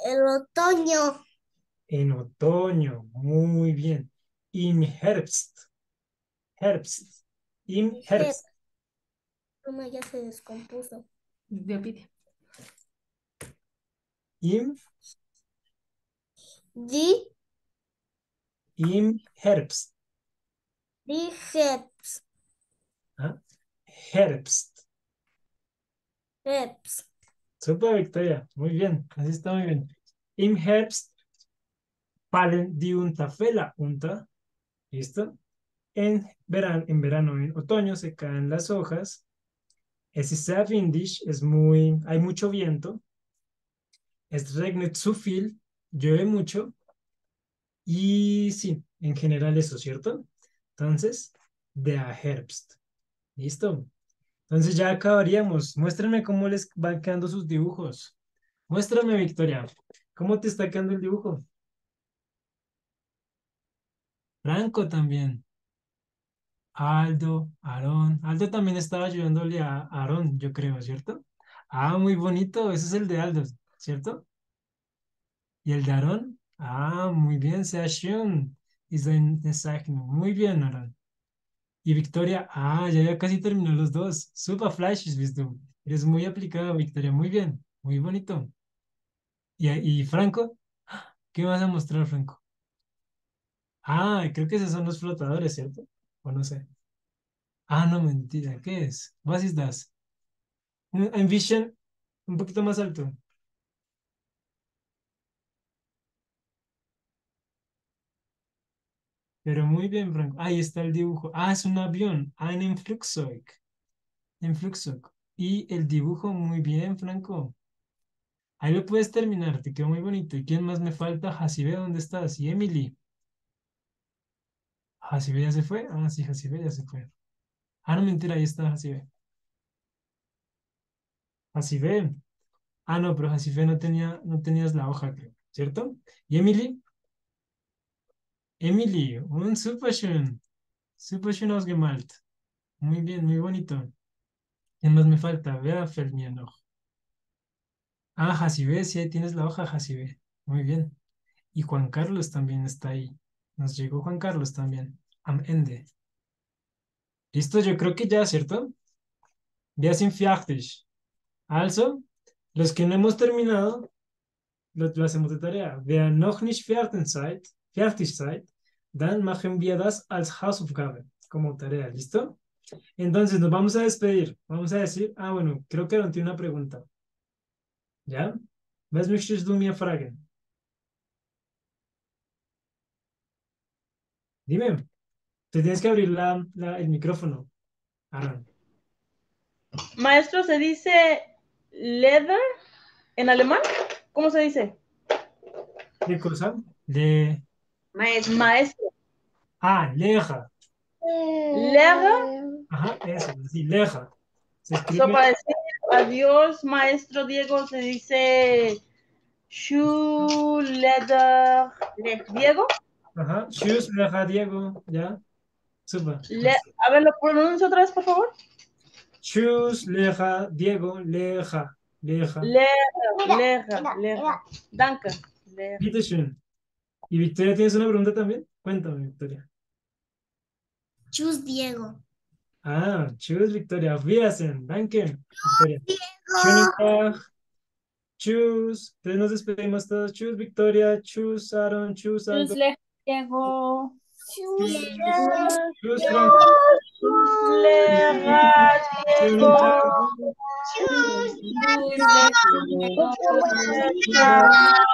C: El otoño.
A: En otoño, muy bien. Im Herbst. Herbst. Im Herbst.
C: Toma, ya se descompuso.
G: Repite.
A: Im,
C: Die,
A: im Herbst.
C: die Herbst.
A: ¿ah? Herbst.
C: Herbst.
A: Super, Victoria. Muy bien. Así está muy bien. Im Herbst fallen die Unterfälle unter. ¿Listo? En verano, en verano, en otoño se caen las hojas. Es sehr windig, es muy, hay mucho viento. Es regnet zu viel, llueve mucho. Y sí, en general eso, ¿cierto? Entonces, der Herbst. ¿Listo? Entonces ya acabaríamos. Muéstrenme cómo les van quedando sus dibujos. Muéstrame, Victoria. ¿Cómo te está quedando el dibujo? Franco también. Aldo, Aarón. Aldo también estaba ayudándole a Aarón, yo creo, ¿cierto? Ah, muy bonito. Ese es el de Aldo, ¿cierto? ¿Y el de Aarón? Ah, muy bien, Zeichnung. Muy bien, Aarón. Y Victoria, ah, ya, ya casi terminó los dos. Super flashes, bist du. Eres muy aplicada, Victoria. Muy bien, muy bonito. ¿Y, y Franco? ¿Qué vas a mostrar, Franco? Ah, creo que esos son los flotadores, ¿cierto? O no sé. Ah, no, mentira. ¿Qué es? Das? Un- En Vision, un poquito más alto. Pero muy bien, Franco. Ahí está el dibujo. Ah, es un avión. Ah, en Flugzeug. En Flugzeug. Y el dibujo, muy bien, Franco. Ahí lo puedes terminar, te quedó muy bonito. ¿Y quién más me falta? Jacibe, ¿dónde estás? Y Emily. ¿Jacibe ya se fue? Ah, sí, Jacibe ya se fue. Ah, no, mentira, ahí está Jacibe. Jacibe. Ah, no, pero Jacibe no tenía, no tenías la hoja, creo, ¿cierto? ¿Y Emily? Emily, un super schön. Super schön ausgemalt. Muy bien, muy bonito. ¿Quién más me falta? Vea, noch. Ah, Jacibe, sí, ahí tienes la hoja, Jacibe. Muy bien. Y Juan Carlos también está ahí. Nos llegó Juan Carlos también. Am Ende. Listo, yo creo que ya, ¿cierto? Wir sind fertig. Also, los que no hemos terminado, lo, hacemos de tarea. Wer noch nicht fertig Artistside dan más enviadas al House of Hausaufgabe, como tarea, ¿listo? Entonces nos vamos a despedir, vamos a decir, ah, bueno, creo que no tiene una pregunta. ¿Ya? ¿Ves möchtest du mir fragen? Dime, te tienes que abrir el micrófono, Aaron.
E: Maestro, ¿se dice leather en alemán? ¿Cómo se dice?
A: ¿Qué cosa? De...
D: Maestro.
E: Maestro.
A: Ah, leja.
E: Leather.
A: Ajá, eso, sí, leja. Se
E: So,
A: escribe...
E: para decir adiós, maestro Diego, se dice shoe leather. Diego,
A: Ajá, shoes, leja, Diego, ¿ya? Super.
E: le- a ver, lo pronuncio otra vez, por favor.
A: Shoes, leja, Diego, leja, leja.
E: Leather, leather, leather. Danke. Leather.
A: ¿Y Victoria tienes una pregunta también? Cuéntame, Victoria.
C: Chus Diego.
A: Ah, tschüss, Victoria. Auf Wiedersehen. Danke, Victoria. Tag. Tschüss. Entonces nos despedimos todos. Tschüss, Victoria. Tschüss, Aaron.
B: Chus, Diego.
E: Diego.
A: Tag.
B: Chus, Diego.
E: Leather.